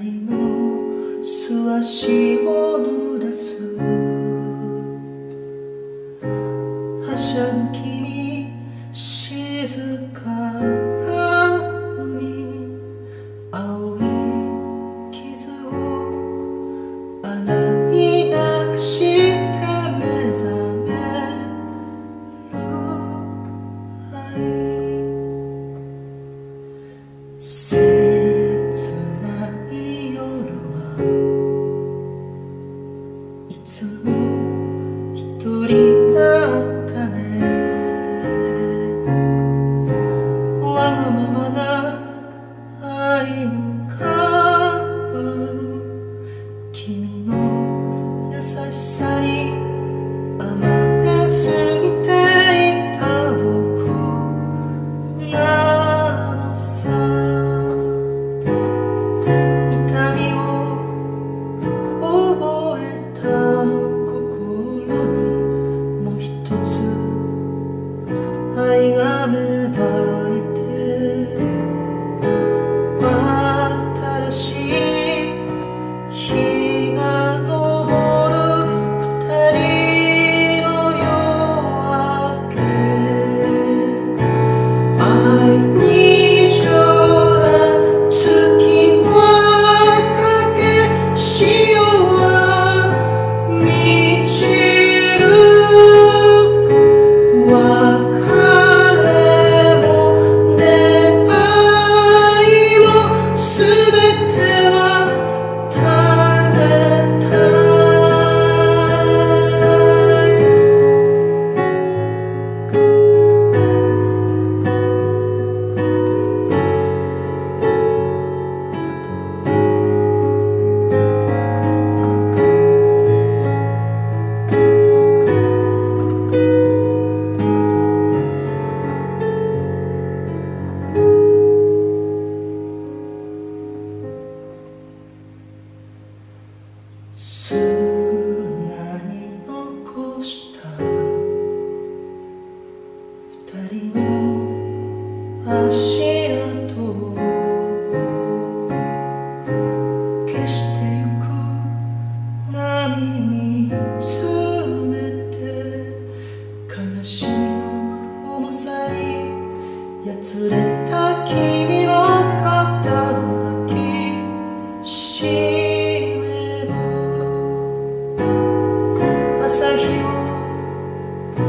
人の素を濡らす。はしゃぐ君 money, a. 朝日を